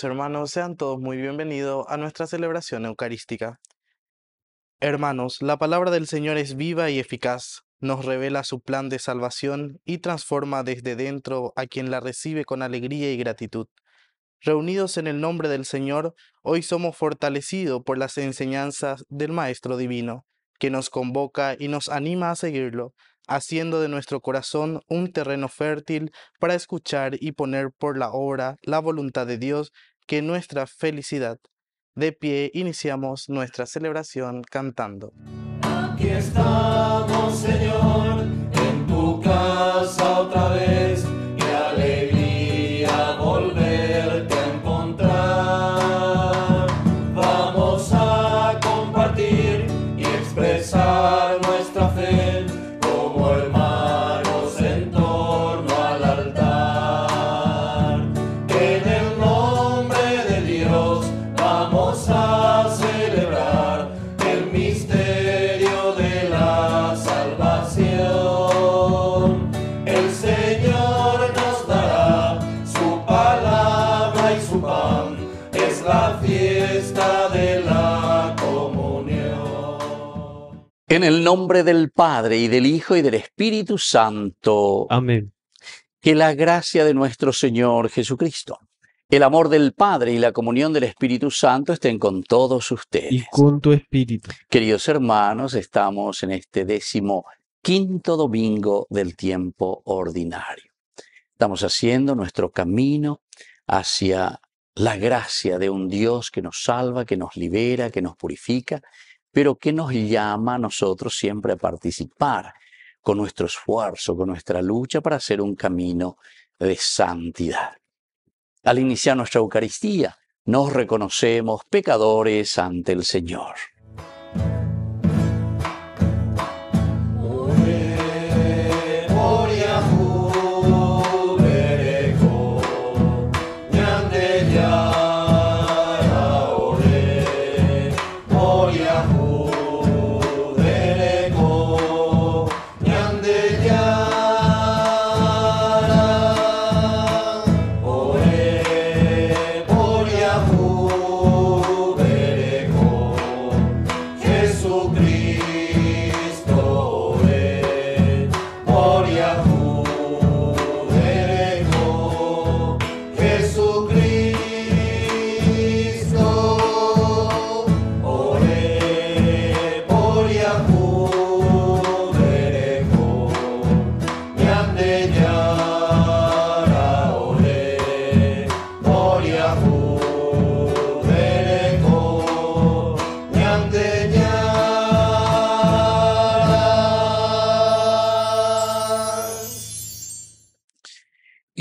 Hermanos, sean todos muy bienvenidos a nuestra celebración eucarística. Hermanos, la palabra del Señor es viva y eficaz, nos revela su plan de salvación y transforma desde dentro a quien la recibe con alegría y gratitud. Reunidos en el nombre del Señor, hoy somos fortalecidos por las enseñanzas del Maestro Divino, que nos convoca y nos anima a seguirlo, haciendo de nuestro corazón un terreno fértil para escuchar y poner por la obra la voluntad de Dios, que nuestra felicidad. De pie iniciamos nuestra celebración cantando. Aquí estamos, Señor, en tu casa otra vez. En el nombre del Padre y del Hijo y del Espíritu Santo. Amén. Que la gracia de nuestro Señor Jesucristo, el amor del Padre y la comunión del Espíritu Santo estén con todos ustedes. Y con tu espíritu. Queridos hermanos, estamos en este décimo quinto domingo del tiempo ordinario. Estamos haciendo nuestro camino hacia la gracia de un Dios que nos salva, que nos libera, que nos purifica, pero que nos llama a nosotros siempre a participar con nuestro esfuerzo, con nuestra lucha para hacer un camino de santidad. Al iniciar nuestra Eucaristía, nos reconocemos pecadores ante el Señor.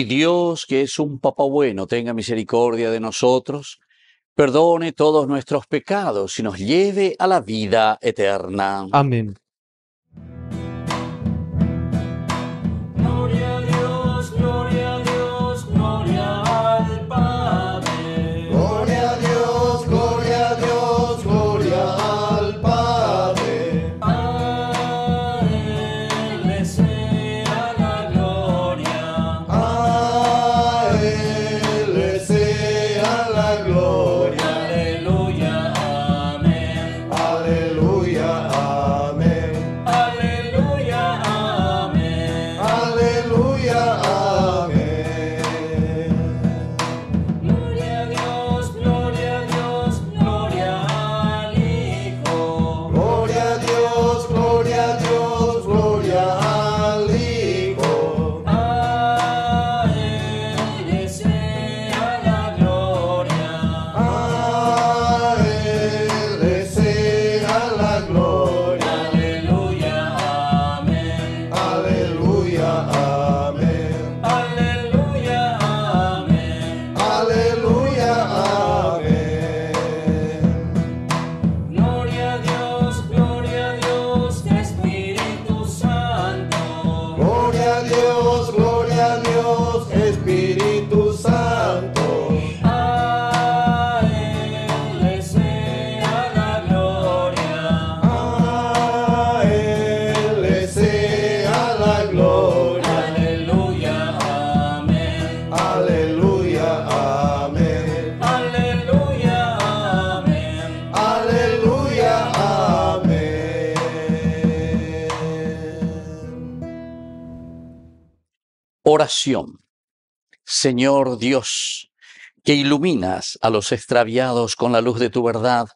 Y Dios, que es un Papá bueno, tenga misericordia de nosotros, perdone todos nuestros pecados y nos lleve a la vida eterna. Amén. Oración. Señor Dios, que iluminas a los extraviados con la luz de tu verdad,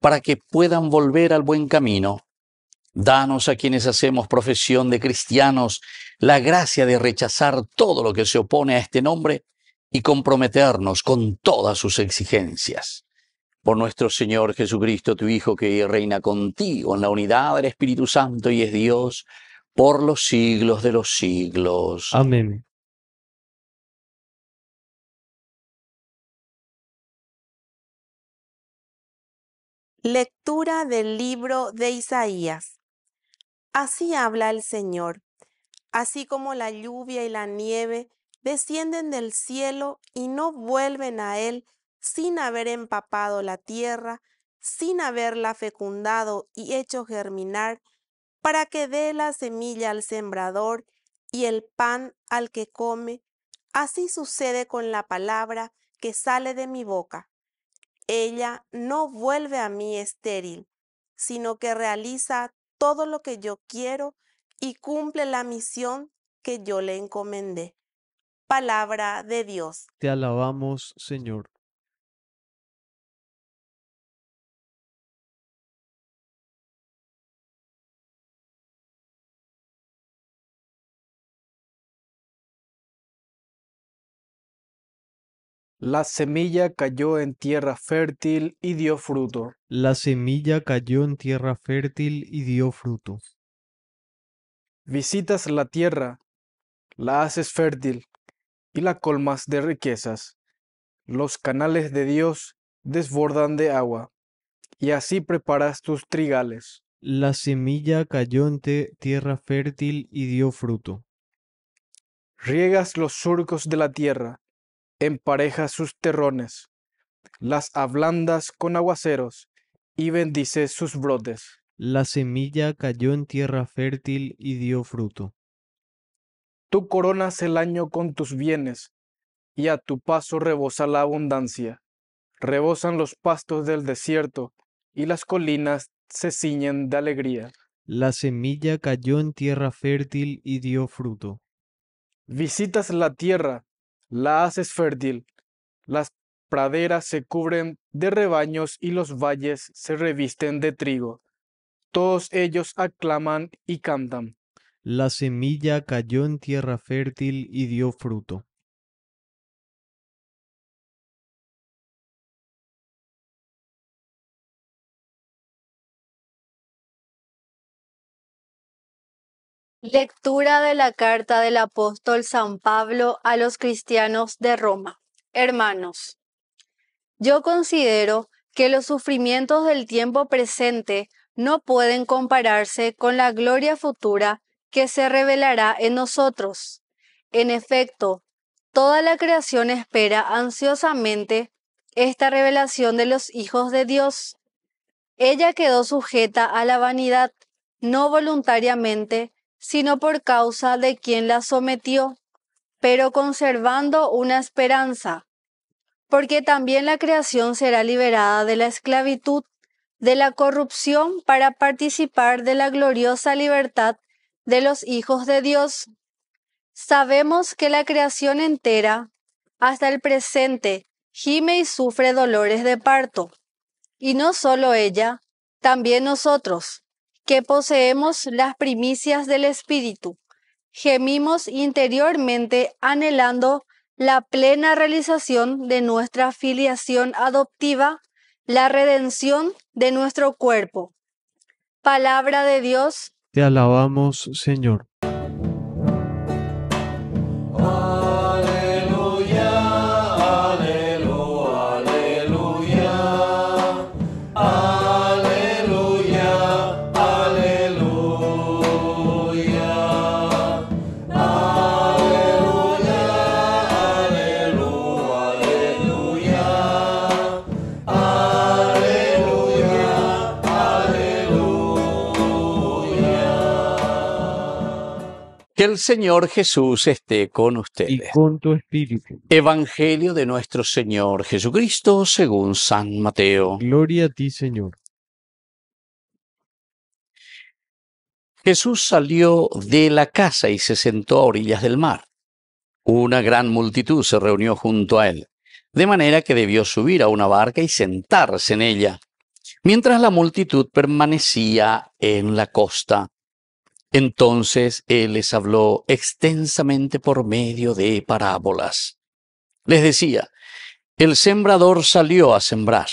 para que puedan volver al buen camino. Danos a quienes hacemos profesión de cristianos la gracia de rechazar todo lo que se opone a este nombre y comprometernos con todas sus exigencias. Por nuestro Señor Jesucristo, tu Hijo, que reina contigo en la unidad del Espíritu Santo y es Dios por los siglos de los siglos. Amén. Lectura del libro de Isaías. Así habla el Señor. Así como la lluvia y la nieve descienden del cielo y no vuelven a él sin haber empapado la tierra, sin haberla fecundado y hecho germinar, para que dé la semilla al sembrador y el pan al que come, así sucede con la palabra que sale de mi boca. Ella no vuelve a mí estéril, sino que realiza todo lo que yo quiero y cumple la misión que yo le encomendé. Palabra de Dios. Te alabamos, Señor. La semilla cayó en tierra fértil y dio fruto. La semilla cayó en tierra fértil y dio fruto. Visitas la tierra, la haces fértil y la colmas de riquezas. Los canales de Dios desbordan de agua, y así preparas tus trigales. La semilla cayó en tierra fértil y dio fruto. Riegas los surcos de la tierra, emparejas sus terrones, las ablandas con aguaceros y bendices sus brotes. La semilla cayó en tierra fértil y dio fruto. Tú coronas el año con tus bienes, y a tu paso rebosa la abundancia. Rebosan los pastos del desierto, y las colinas se ciñen de alegría. La semilla cayó en tierra fértil y dio fruto. Visitas la tierra, la haces fértil, las praderas se cubren de rebaños y los valles se revisten de trigo. Todos ellos aclaman y cantan. La semilla cayó en tierra fértil y dio fruto. Lectura de la carta del apóstol San Pablo a los cristianos de Roma. Hermanos, yo considero que los sufrimientos del tiempo presente no pueden compararse con la gloria futura que se revelará en nosotros. En efecto, toda la creación espera ansiosamente esta revelación de los hijos de Dios. Ella quedó sujeta a la vanidad, no voluntariamente, sino por causa de quien la sometió, pero conservando una esperanza, porque también la creación será liberada de la esclavitud, de la corrupción, para participar de la gloriosa libertad de los hijos de Dios. Sabemos que la creación entera, hasta el presente, gime y sufre dolores de parto, y no solo ella, también nosotros que poseemos las primicias del Espíritu. Gemimos interiormente anhelando la plena realización de nuestra filiación adoptiva, la redención de nuestro cuerpo. Palabra de Dios, Te alabamos, Señor. El Señor Jesús esté con Y ustedes. con tu espíritu. Evangelio de nuestro Señor Jesucristo según San Mateo. Gloria a ti, Señor. Jesús salió de la casa y se sentó a orillas del mar. Una gran multitud se reunió junto a él, de manera que debió subir a una barca y sentarse en ella, mientras la multitud permanecía en la costa. Entonces él les habló extensamente por medio de parábolas. Les decía, el sembrador salió a sembrar.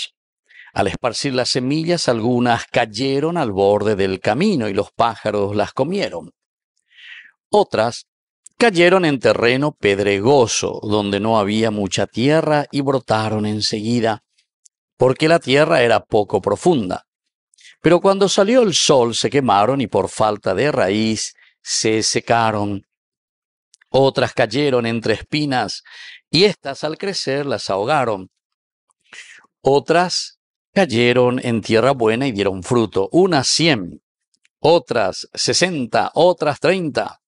Al esparcir las semillas, algunas cayeron al borde del camino y los pájaros las comieron. Otras cayeron en terreno pedregoso, donde no había mucha tierra y brotaron enseguida, porque la tierra era poco profunda. Pero cuando salió el sol se quemaron y por falta de raíz se secaron. Otras cayeron entre espinas y éstas al crecer las ahogaron. Otras cayeron en tierra buena y dieron fruto, unas cien, otras sesenta, otras treinta.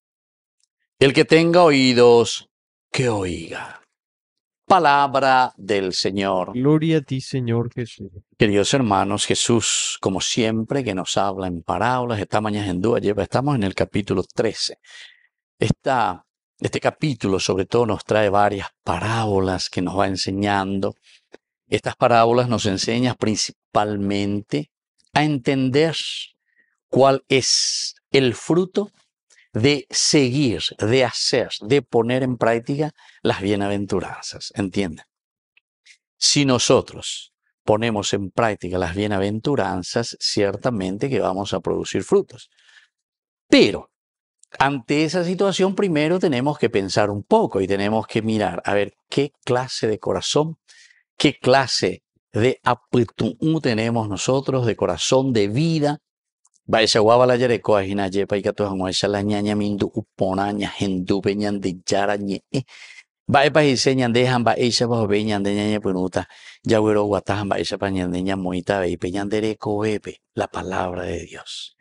El que tenga oídos, que oiga. Palabra del Señor. Gloria a ti, Señor Jesús. Queridos hermanos, Jesús, como siempre, que nos habla en parábolas, esta mañana en Dúa lleva, estamos en el capítulo 13. Esta, este capítulo sobre todo nos trae varias parábolas que nos va enseñando. Estas parábolas nos enseñan principalmente a entender cuál es el fruto de seguir, de hacer, de poner en práctica las bienaventuranzas. ¿Entienden? Si nosotros ponemos en práctica las bienaventuranzas, ciertamente que vamos a producir frutos. Pero ante esa situación primero tenemos que pensar un poco y tenemos que mirar a ver qué clase de corazón, qué clase de aptitud tenemos nosotros, de corazón, de vida, Baisha wabala jere ko ahina je pai ka to hangwa shala nyanya mindu upona nya hendu be nyande jara nye. Bae pa hise nyande hamba isha ba be nyande nyanya punuta. Ya wero wata hamba isha pa nyande nya moita be pe nyandere ko ebe. La palabra de Dios.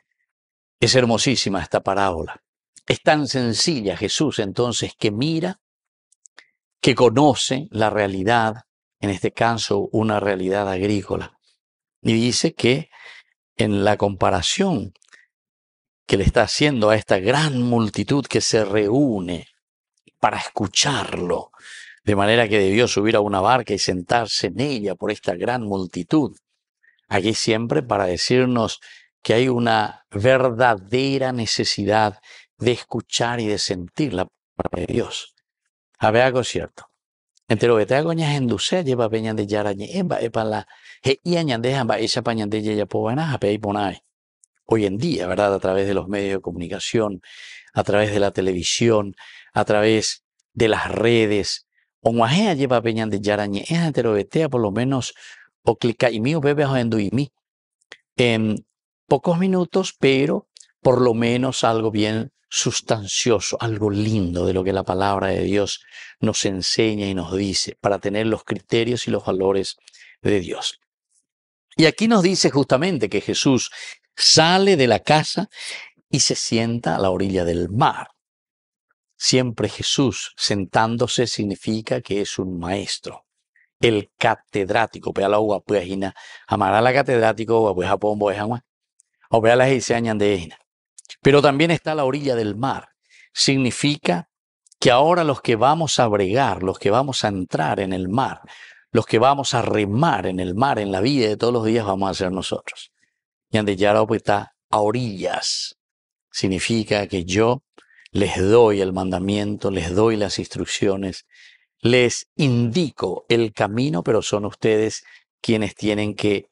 Es hermosísima esta parábola. Es tan sencilla Jesús entonces que mira, que conoce la realidad, en este caso una realidad agrícola. Y dice que en la comparación que le está haciendo a esta gran multitud que se reúne para escucharlo, de manera que debió subir a una barca y sentarse en ella por esta gran multitud. Aquí siempre para decirnos que hay una verdadera necesidad de escuchar y de sentir la palabra de Dios. A ver algo cierto. Entero que te en lleva peña de yarañe, epa la Hoy en día, ¿verdad? A través de los medios de comunicación, a través de la televisión, a través de las redes, onguajea lleva peñan de yarañe, es por lo menos, o clica y mío bebe y mí. En pocos minutos, pero por lo menos algo bien sustancioso, algo lindo de lo que la palabra de Dios nos enseña y nos dice para tener los criterios y los valores de Dios. Y aquí nos dice justamente que Jesús sale de la casa y se sienta a la orilla del mar. Siempre Jesús sentándose significa que es un maestro, el catedrático. pues, amará la catedrático, Pero también está a la orilla del mar. Significa que ahora los que vamos a bregar, los que vamos a entrar en el mar, los que vamos a remar en el mar, en la vida de todos los días, vamos a ser nosotros. Y pues, está a orillas. Significa que yo les doy el mandamiento, les doy las instrucciones, les indico el camino, pero son ustedes quienes tienen que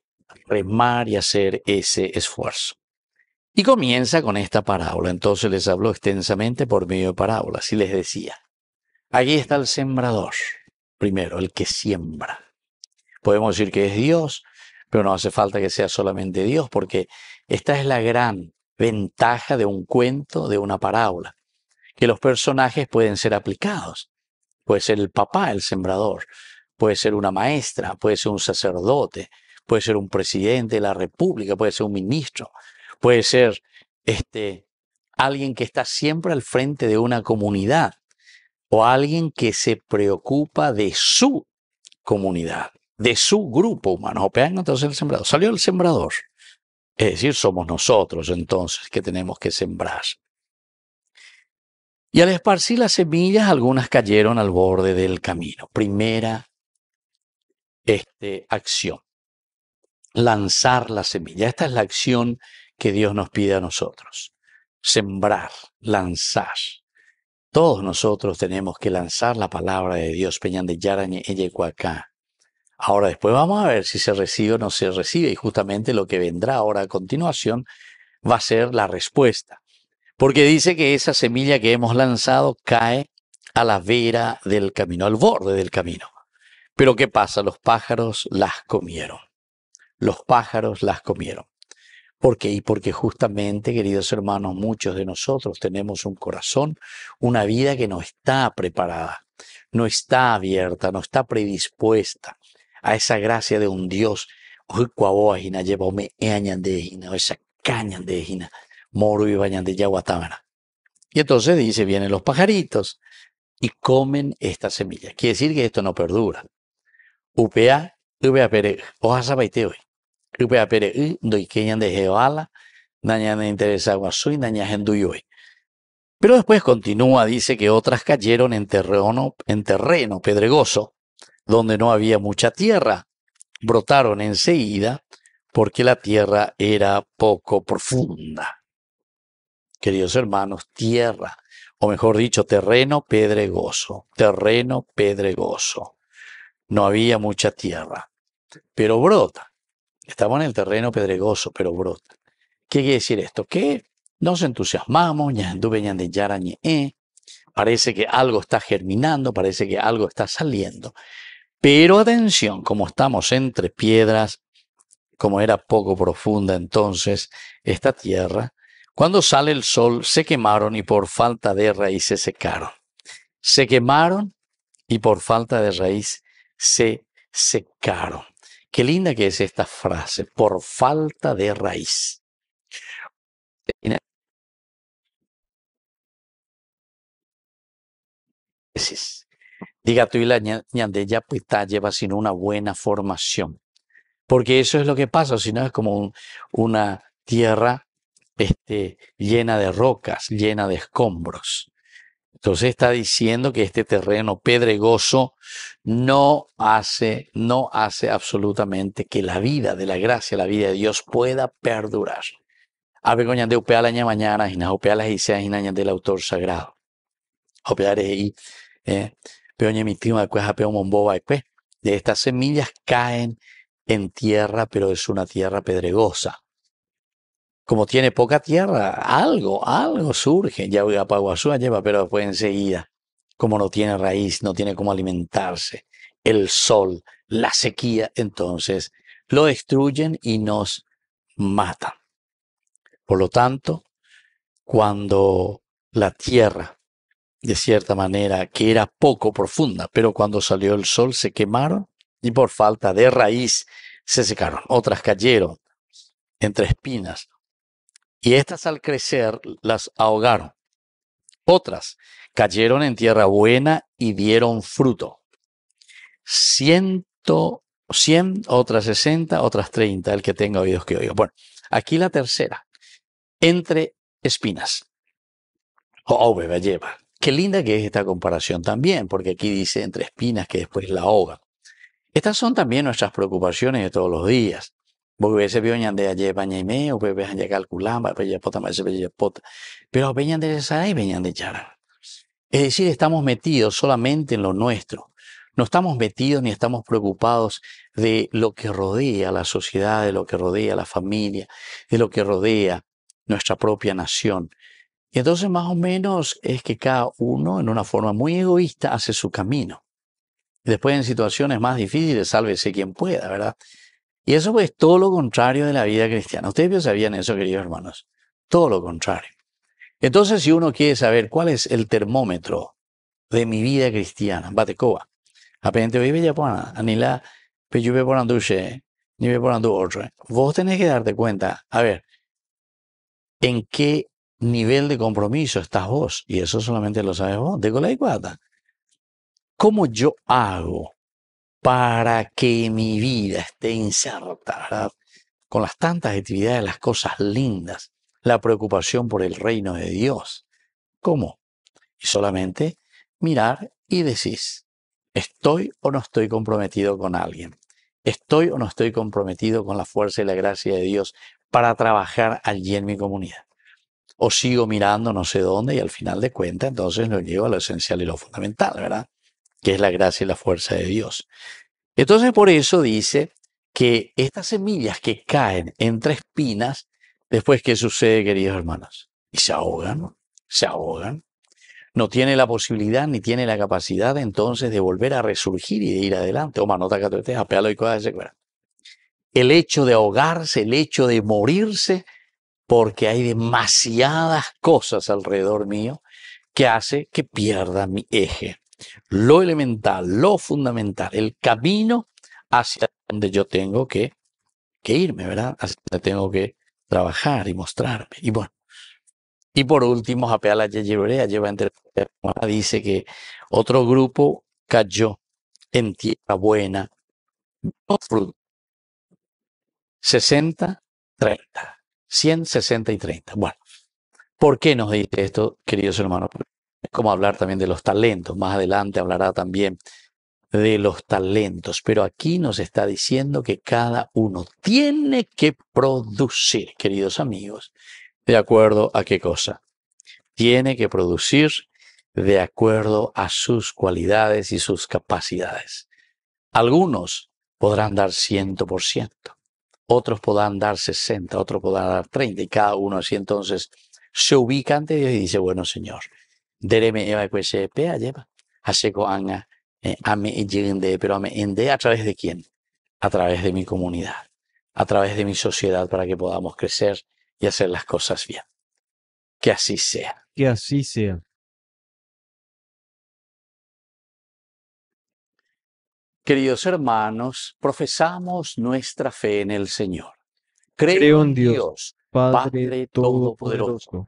remar y hacer ese esfuerzo. Y comienza con esta parábola. Entonces les habló extensamente por medio de parábolas y les decía, aquí está el sembrador primero, el que siembra. Podemos decir que es Dios, pero no hace falta que sea solamente Dios, porque esta es la gran ventaja de un cuento, de una parábola, que los personajes pueden ser aplicados. Puede ser el papá, el sembrador, puede ser una maestra, puede ser un sacerdote, puede ser un presidente de la república, puede ser un ministro, puede ser este alguien que está siempre al frente de una comunidad o alguien que se preocupa de su comunidad, de su grupo humano. Vean entonces el sembrador. Salió el sembrador. Es decir, somos nosotros entonces que tenemos que sembrar. Y al esparcir las semillas, algunas cayeron al borde del camino. Primera este, acción. Lanzar la semilla. Esta es la acción que Dios nos pide a nosotros. Sembrar, lanzar. Todos nosotros tenemos que lanzar la palabra de Dios. Peñan de Yarañe, acá. Ahora después vamos a ver si se recibe o no se recibe. Y justamente lo que vendrá ahora a continuación va a ser la respuesta. Porque dice que esa semilla que hemos lanzado cae a la vera del camino, al borde del camino. Pero ¿qué pasa? Los pájaros las comieron. Los pájaros las comieron. ¿Por qué? Y porque justamente, queridos hermanos, muchos de nosotros tenemos un corazón, una vida que no está preparada, no está abierta, no está predispuesta a esa gracia de un Dios. de moro y de. Y entonces dice, vienen los pajaritos y comen esta semilla. Quiere decir que esto no perdura. Upea, upea pere, hoja de. Pero después continúa, dice que otras cayeron en terreno, en terreno pedregoso, donde no había mucha tierra. Brotaron enseguida porque la tierra era poco profunda. Queridos hermanos, tierra, o mejor dicho, terreno pedregoso, terreno pedregoso no había mucha tierra, pero brota. Estamos en el terreno pedregoso, pero brota. ¿Qué quiere decir esto? Que nos entusiasmamos, eh. parece que algo está germinando, parece que algo está saliendo. Pero atención, como estamos entre piedras, como era poco profunda entonces esta tierra, cuando sale el sol se quemaron y por falta de raíz se secaron. Se quemaron y por falta de raíz se secaron. Qué linda que es esta frase, por falta de raíz. Diga tú y la ñandella pues lleva sin una buena formación. Porque eso es lo que pasa, si no es como una tierra este, llena de rocas, llena de escombros. Entonces está diciendo que este terreno pedregoso no hace, no hace absolutamente que la vida de la gracia, la vida de Dios pueda perdurar. Ave coñan de upea la mañana, y upea las y del autor sagrado. Upea ahí, eh, peoña mi tío, después apeo momboba, pues. De estas semillas caen en tierra, pero es una tierra pedregosa como tiene poca tierra, algo, algo surge. Ya Paguazúa lleva, pero después enseguida, como no tiene raíz, no tiene cómo alimentarse, el sol, la sequía, entonces lo destruyen y nos matan. Por lo tanto, cuando la tierra, de cierta manera, que era poco profunda, pero cuando salió el sol se quemaron y por falta de raíz se secaron. Otras cayeron entre espinas, y estas al crecer las ahogaron. Otras cayeron en tierra buena y dieron fruto. Ciento, cien, otras sesenta, otras treinta, el que tenga oídos que oiga. Bueno, aquí la tercera, entre espinas. Oh, bebé lleva. Qué linda que es esta comparación también, porque aquí dice entre espinas que después la ahoga. Estas son también nuestras preocupaciones de todos los días. Porque veces vio de ayer o bebé ya calculamba, ya pota pota. Pero venían de esa y venían de chara. Es decir, estamos metidos solamente en lo nuestro. No estamos metidos ni estamos preocupados de lo que rodea la sociedad, de lo que rodea la familia, de lo que rodea nuestra propia nación. Y entonces más o menos es que cada uno en una forma muy egoísta hace su camino. Y después en situaciones más difíciles, sálvese quien pueda, ¿verdad? Y eso es todo lo contrario de la vida cristiana. Ustedes sabían eso, queridos hermanos. Todo lo contrario. Entonces, si uno quiere saber cuál es el termómetro de mi vida cristiana, batecoa, apenas vive ya por anila, yo por anduche, ni ve por otro. Vos tenés que darte cuenta, a ver, en qué nivel de compromiso estás vos. Y eso solamente lo sabes vos, de cuata. ¿Cómo yo hago para que mi vida esté inserta con las tantas actividades, las cosas lindas, la preocupación por el reino de Dios. ¿Cómo? Y solamente mirar y decís, ¿estoy o no estoy comprometido con alguien? ¿Estoy o no estoy comprometido con la fuerza y la gracia de Dios para trabajar allí en mi comunidad? O sigo mirando no sé dónde y al final de cuentas entonces lo llevo a lo esencial y lo fundamental, ¿verdad? Que es la gracia y la fuerza de Dios. Entonces por eso dice que estas semillas que caen entre espinas, después ¿qué sucede, queridos hermanos? Y se ahogan, se ahogan. No tiene la posibilidad ni tiene la capacidad entonces de volver a resurgir y de ir adelante. O manota El hecho de ahogarse, el hecho de morirse, porque hay demasiadas cosas alrededor mío que hace que pierda mi eje. Lo elemental, lo fundamental, el camino hacia donde yo tengo que, irme, ¿verdad? Hacia donde tengo que trabajar y mostrarme. Y bueno, y por último, Japeala Yeyerea lleva entre dice que otro grupo cayó en tierra buena, no fruto. 60, 30. 100, 60 y 30. Bueno, ¿por qué nos dice esto, queridos hermanos? Es como hablar también de los talentos. Más adelante hablará también de los talentos, pero aquí nos está diciendo que cada uno tiene que producir, queridos amigos, de acuerdo a qué cosa. Tiene que producir de acuerdo a sus cualidades y sus capacidades. Algunos podrán dar ciento por ciento, otros podrán dar 60, otros podrán dar 30, y cada uno así entonces se ubica ante Dios y dice, bueno Señor, dereme eva pea lleva, haseko anga eh, pero me ende a través de quién? A través de mi comunidad, a través de mi sociedad para que podamos crecer y hacer las cosas bien. Que así sea. Que así sea. Queridos hermanos, profesamos nuestra fe en el Señor. Creo, en Dios, Padre Todopoderoso,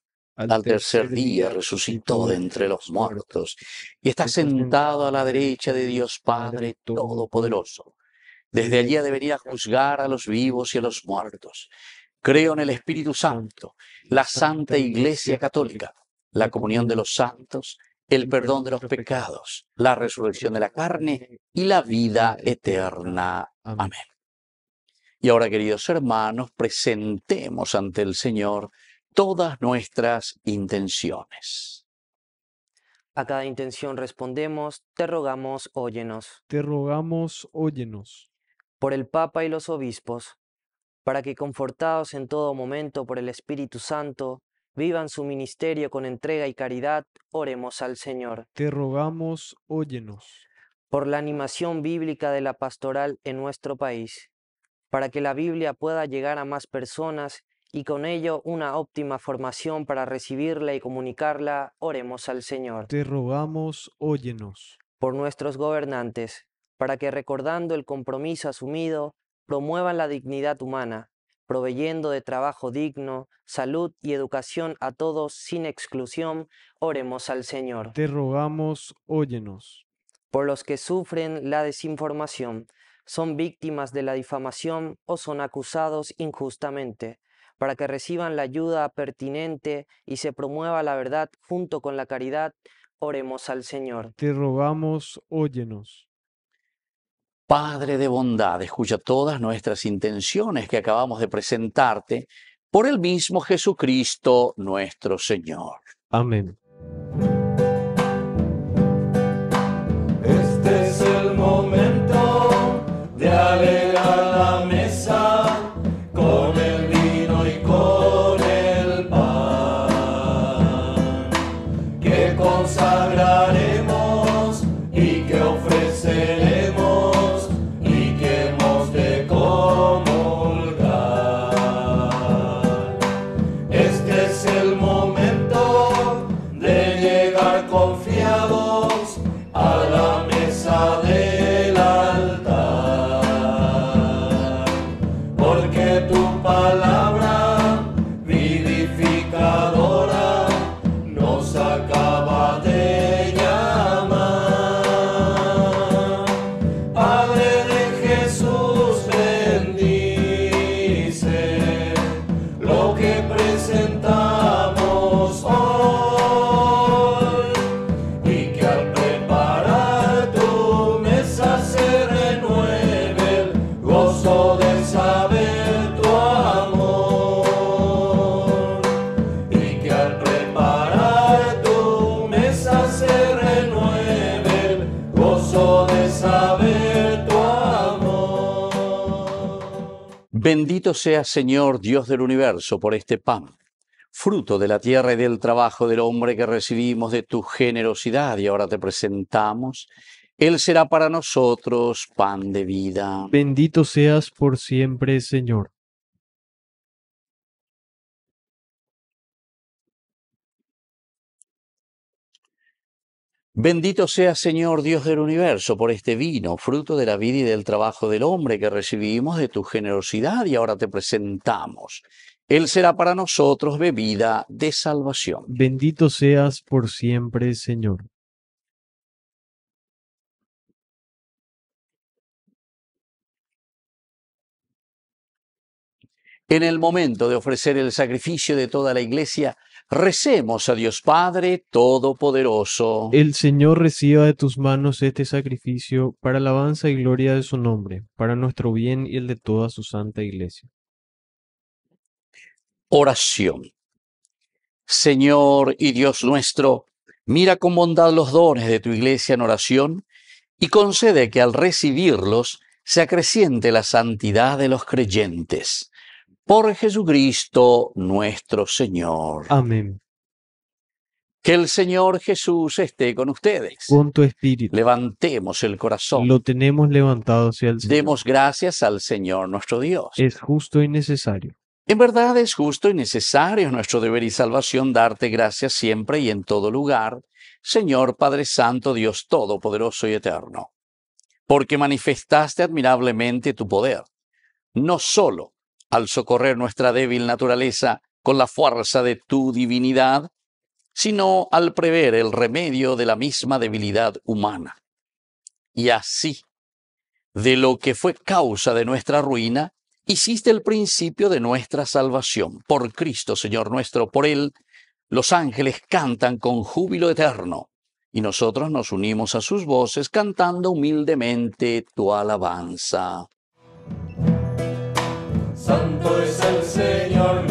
al tercer día resucitó de entre los muertos y está sentado a la derecha de Dios Padre Todopoderoso desde allí debería juzgar a los vivos y a los muertos. Creo en el Espíritu Santo, la Santa Iglesia Católica, la comunión de los santos, el perdón de los pecados, la resurrección de la carne y la vida eterna. Amén. Y ahora, queridos hermanos, presentemos ante el Señor todas nuestras intenciones. A cada intención respondemos, te rogamos, óyenos. Te rogamos, óyenos por el Papa y los obispos, para que, confortados en todo momento por el Espíritu Santo, vivan su ministerio con entrega y caridad, oremos al Señor. Te rogamos, óyenos. Por la animación bíblica de la pastoral en nuestro país, para que la Biblia pueda llegar a más personas y con ello una óptima formación para recibirla y comunicarla, oremos al Señor. Te rogamos, óyenos. Por nuestros gobernantes, para que recordando el compromiso asumido, promuevan la dignidad humana, proveyendo de trabajo digno, salud y educación a todos sin exclusión, oremos al Señor. Te rogamos, óyenos. Por los que sufren la desinformación, son víctimas de la difamación o son acusados injustamente, para que reciban la ayuda pertinente y se promueva la verdad junto con la caridad, oremos al Señor. Te rogamos, óyenos. Padre de bondad, escucha todas nuestras intenciones que acabamos de presentarte por el mismo Jesucristo nuestro Señor. Amén. Bendito sea Señor Dios del universo por este pan, fruto de la tierra y del trabajo del hombre que recibimos de tu generosidad y ahora te presentamos. Él será para nosotros pan de vida. Bendito seas por siempre, Señor. Bendito sea Señor Dios del universo por este vino, fruto de la vida y del trabajo del hombre que recibimos de tu generosidad y ahora te presentamos. Él será para nosotros bebida de salvación. Bendito seas por siempre, Señor. En el momento de ofrecer el sacrificio de toda la iglesia, recemos a Dios Padre Todopoderoso. El Señor reciba de tus manos este sacrificio para alabanza y gloria de su nombre, para nuestro bien y el de toda su santa iglesia. Oración. Señor y Dios nuestro, mira con bondad los dones de tu iglesia en oración y concede que al recibirlos se acreciente la santidad de los creyentes por Jesucristo nuestro Señor. Amén. Que el Señor Jesús esté con ustedes. Con tu espíritu. Levantemos el corazón. Lo tenemos levantado hacia el Señor. Demos gracias al Señor nuestro Dios. Es justo y necesario. En verdad es justo y necesario es nuestro deber y salvación darte gracias siempre y en todo lugar, Señor Padre Santo, Dios Todopoderoso y Eterno, porque manifestaste admirablemente tu poder, no solo al socorrer nuestra débil naturaleza con la fuerza de tu divinidad, sino al prever el remedio de la misma debilidad humana. Y así, de lo que fue causa de nuestra ruina, hiciste el principio de nuestra salvación. Por Cristo, Señor nuestro, por Él, los ángeles cantan con júbilo eterno, y nosotros nos unimos a sus voces cantando humildemente tu alabanza. Santo es el Señor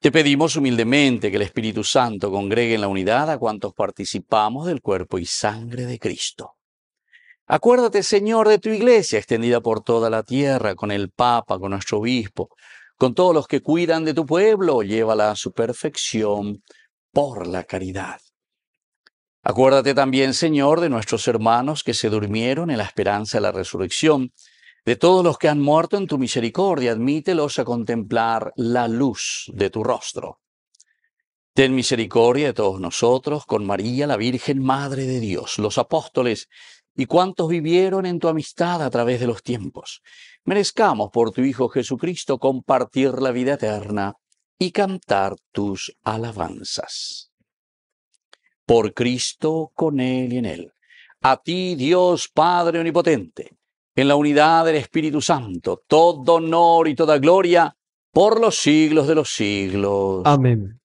Te pedimos humildemente que el Espíritu Santo congregue en la unidad a cuantos participamos del cuerpo y sangre de Cristo. Acuérdate, Señor, de tu iglesia extendida por toda la tierra, con el Papa, con nuestro obispo, con todos los que cuidan de tu pueblo, llévala a su perfección por la caridad. Acuérdate también, Señor, de nuestros hermanos que se durmieron en la esperanza de la resurrección, de todos los que han muerto en tu misericordia, admítelos a contemplar la luz de tu rostro. Ten misericordia de todos nosotros, con María, la Virgen Madre de Dios, los apóstoles y cuantos vivieron en tu amistad a través de los tiempos. Merezcamos por tu Hijo Jesucristo compartir la vida eterna y cantar tus alabanzas. Por Cristo, con Él y en Él. A ti, Dios Padre Omnipotente en la unidad del Espíritu Santo, todo honor y toda gloria por los siglos de los siglos. Amén.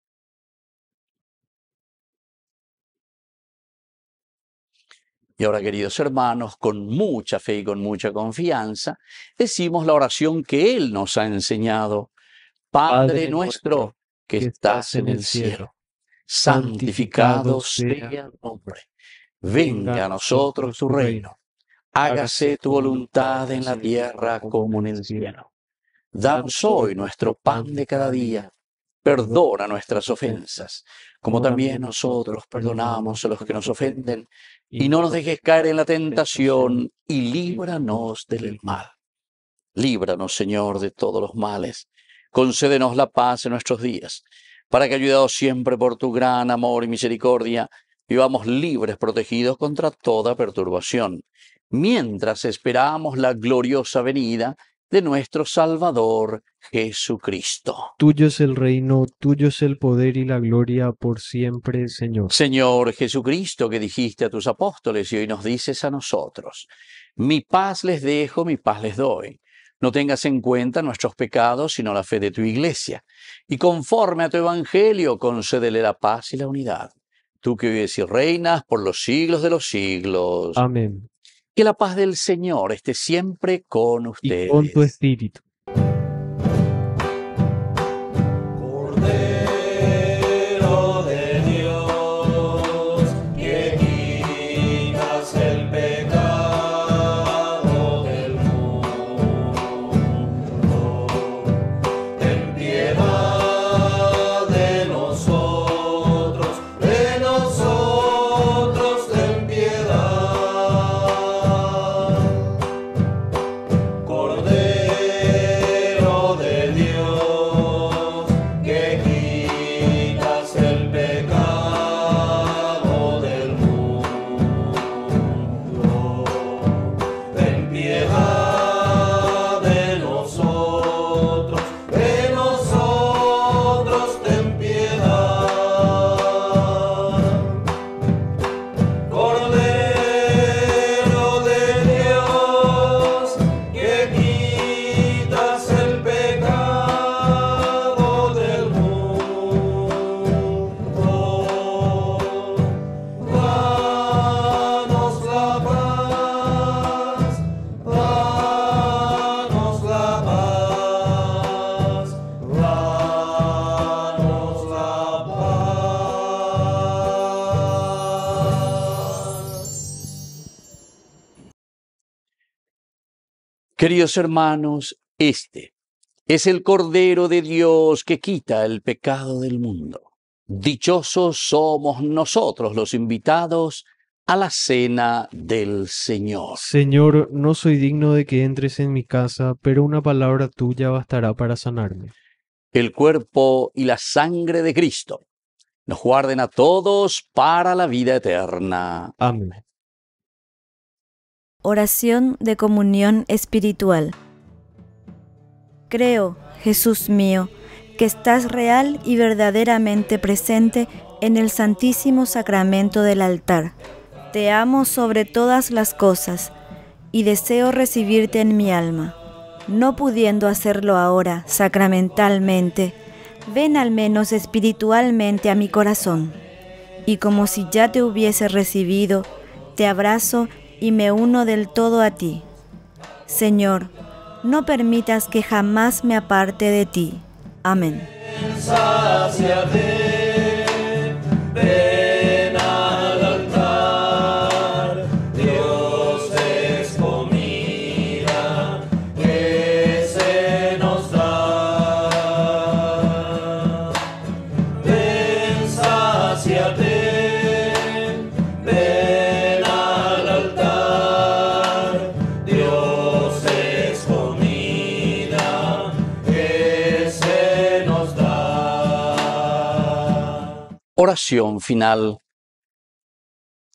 Y ahora, queridos hermanos, con mucha fe y con mucha confianza, decimos la oración que Él nos ha enseñado. Padre, nuestro que estás en el cielo, santificado sea tu nombre. Venga a nosotros tu reino hágase tu voluntad en la tierra como en el cielo. Danos hoy nuestro pan de cada día. Perdona nuestras ofensas, como también nosotros perdonamos a los que nos ofenden, y no nos dejes caer en la tentación, y líbranos del mal. Líbranos, Señor, de todos los males. Concédenos la paz en nuestros días, para que, ayudados siempre por tu gran amor y misericordia, vivamos libres, protegidos contra toda perturbación mientras esperamos la gloriosa venida de nuestro Salvador Jesucristo. Tuyo es el reino, tuyo es el poder y la gloria por siempre, Señor. Señor Jesucristo, que dijiste a tus apóstoles y hoy nos dices a nosotros, mi paz les dejo, mi paz les doy. No tengas en cuenta nuestros pecados, sino la fe de tu iglesia. Y conforme a tu evangelio, concédele la paz y la unidad. Tú que vives y reinas por los siglos de los siglos. Amén. Que la paz del Señor esté siempre con Y ustedes. con tu espíritu. Queridos hermanos, este es el Cordero de Dios que quita el pecado del mundo. Dichosos somos nosotros los invitados a la cena del Señor. Señor, no soy digno de que entres en mi casa, pero una palabra tuya bastará para sanarme. El cuerpo y la sangre de Cristo nos guarden a todos para la vida eterna. Amén. Oración de comunión espiritual. Creo, Jesús mío, que estás real y verdaderamente presente en el Santísimo Sacramento del altar. Te amo sobre todas las cosas y deseo recibirte en mi alma. No pudiendo hacerlo ahora sacramentalmente, ven al menos espiritualmente a mi corazón. Y como si ya te hubiese recibido, te abrazo y me uno del todo a ti. Señor, no permitas que jamás me aparte de ti. Amén. Oración final.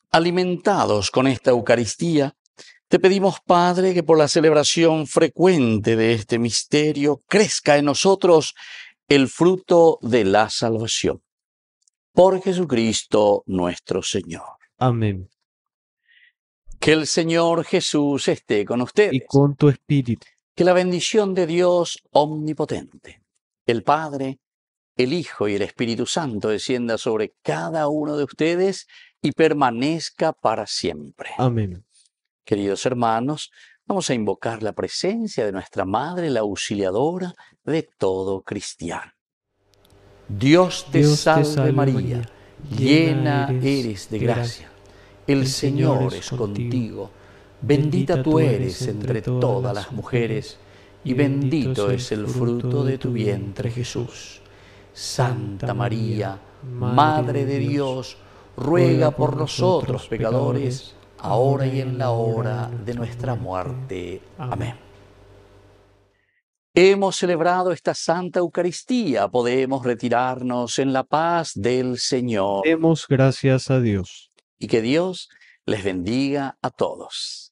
Alimentados con esta Eucaristía, te pedimos, Padre, que por la celebración frecuente de este misterio crezca en nosotros el fruto de la salvación. Por Jesucristo nuestro Señor. Amén. Que el Señor Jesús esté con ustedes. Y con tu espíritu. Que la bendición de Dios omnipotente, el Padre, el Hijo y el Espíritu Santo descienda sobre cada uno de ustedes y permanezca para siempre. Amén. Queridos hermanos, vamos a invocar la presencia de nuestra Madre, la auxiliadora de todo cristiano. Dios te Dios te salve María, María, llena eres de gracia. El El Señor Señor es contigo. Bendita tú eres entre todas las mujeres y bendito es el fruto de tu vientre Jesús. Santa María, Madre de Dios, ruega por nosotros pecadores, ahora y en la hora de nuestra muerte. Amén. Hemos celebrado esta Santa Eucaristía, podemos retirarnos en la paz del Señor Demos gracias a Dios. y que Dios les bendiga a todos.